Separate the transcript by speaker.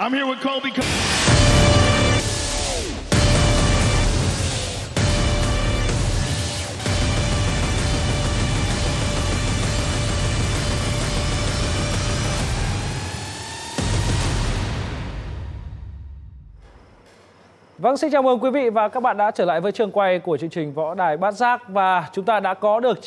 Speaker 1: I'm here with Colby. Co-
Speaker 2: Vâng, xin chào mừng quý vị và các bạn đã trở lại với trường quay của chương trình Võ Đài Bát Giác và chúng ta đã có được